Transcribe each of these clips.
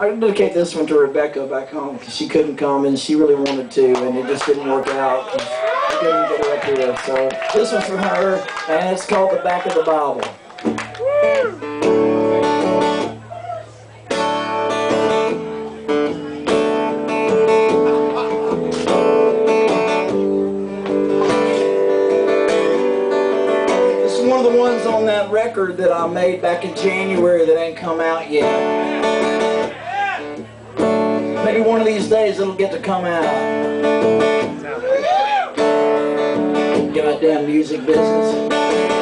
I dedicate this one to Rebecca back home because she couldn't come and she really wanted to, and it just didn't work out. Couldn't get her up here. So this one's for her, and it's called The Back of the Bible. This is one of the ones on that record that I made back in January that ain't come out yet. Maybe one of these days it'll get to come out. Goddamn music business.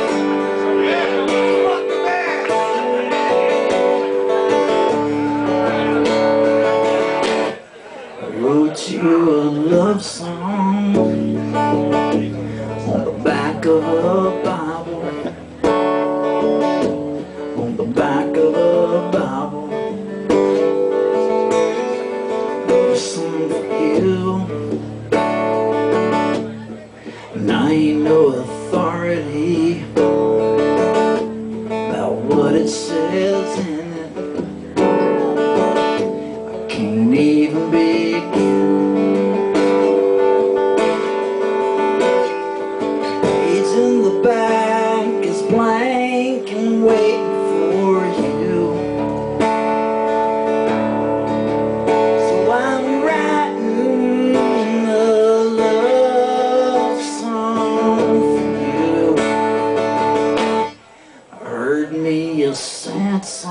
Authority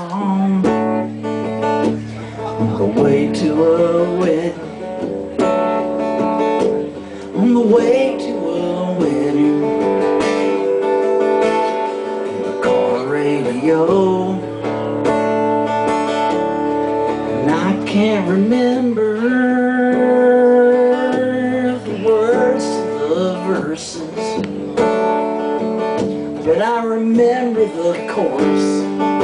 song on the way to a wedding. On the way to a wedding. In the car radio. And I can't remember the words to the verses. But I remember the chorus.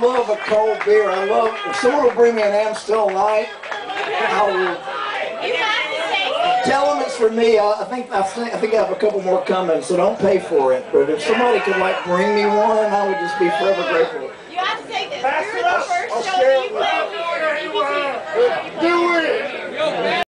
Love a cold beer. I love, if someone will bring me an Amstel Light, I will You have to tell them it's for me. I, I think, I think, I think I have a couple more coming, so don't pay for it. But if somebody could like bring me one, I would just be forever grateful. You have to take this. Pass You're the first show that you played